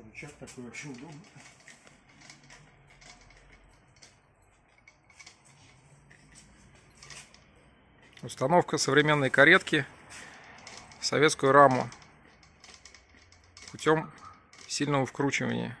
что рычаг такой вообще удобный. Установка современной каретки в советскую раму путем сильного вкручивания.